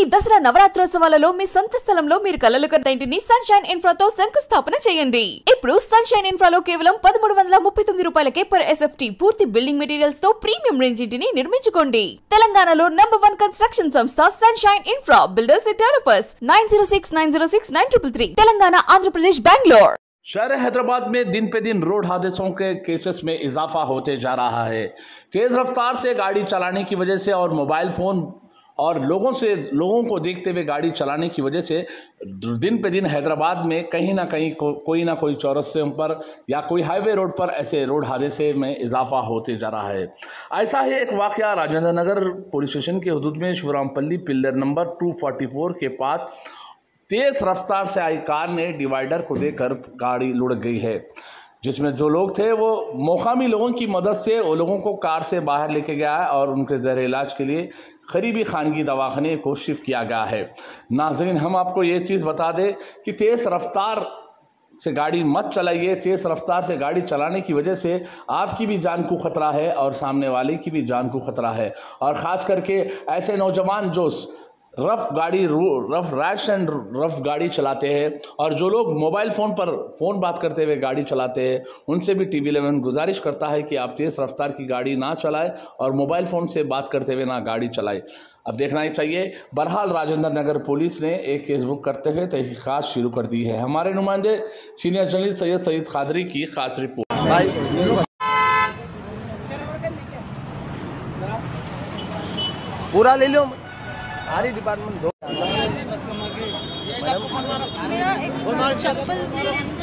ఈ దసరా నవరాత్రోత్సవాలలో మీ సొంత స్థలంలో మీరు కలలు కన్న ఇంటిని సన్షైన్ ఇన్ఫ్రాతో శంకుస్థాపన చేయండి ఇప్పుడు సన్షైన్ ఇన్ఫ్రాలో కేవలం పదమూడు వందల ముప్పై తొమ్మిది రూపాయలకే పర్ ఎస్ఎఫ్టీ పూర్తి బిల్డింగ్ మెటీరియల్స్ తో ప్రీమియం రేంజ్ ఇంటిని నిర్మించుకోండి తెలంగాణలో నంబర్ వన్ కన్స్ట్రక్షన్ సంస్థ Sunshine Infra Builders Developers nine zero six nine zero six nine triple three Telangana Andhra Pradesh Bengaluru शहर हैदराबाद में दिन पे दिन रोड हादसों के केसेस में इजाफा होते जा रहा है तेज़ रफ्तार से गाड़ी चलाने की वजह से और मोबाइल फ़ोन और लोगों से लोगों को देखते हुए गाड़ी चलाने की वजह से दिन पे दिन हैदराबाद में कहीं ना कहीं को, कोई ना कोई चौरस्ते पर या कोई हाईवे रोड पर ऐसे रोड हादसे में इजाफा होते जा रहा है। ऐसा ही एक वाक़ राजेंद्र नगर पुलिस स्टेशन के हदूद में शिवरामपल्ली पिल्लर नंबर 244 के पास तेज रफ्तार से आई कार ने डिवाइडर को देकर गाड़ी लुढ़क गई है। जिसमें जो लोग थे, वो मौकामी लोगों की मदद से, वो लोगों को कार से बाहर लेके गया है और उनके जहर इलाज के लिए करीबी खानगी दवाखाने को शिफ्ट किया गया है। नाजरीन, हम आपको ये चीज़ बता दें कि तेज़ रफ्तार से गाड़ी मत चलाइए। तेज़ रफ्तार से गाड़ी चलाने की वजह से आपकी भी जान को ख़तरा है और सामने वाले की भी जान को ख़तरा है। और ख़ास करके ऐसे नौजवान जो रफ गाड़ी रफ रैश एंड रफ गाड़ी चलाते हैं। और जो लोग मोबाइल फ़ोन पर फ़ोन बात करते हुए गाड़ी चलाते हैं, उनसे भी टी वी इलेवन गुजारिश करता है कि आप तेज़ रफ्तार की गाड़ी ना चलाएँ और मोबाइल फ़ोन से बात करते हुए ना गाड़ी चलाएँ। अब देखना ही चाहिए, बहरहाल राजेंद्र नगर पुलिस ने एक केस बुक करते हुए तहकीक़ात शुरू कर दी है। हमारे नुमाइंदे सीनियर जर्नलिस्ट सैयद सईद खादरी की खास रिपोर्ट पूरा ले लो सारी डिपार्टमेंट दो। मैडम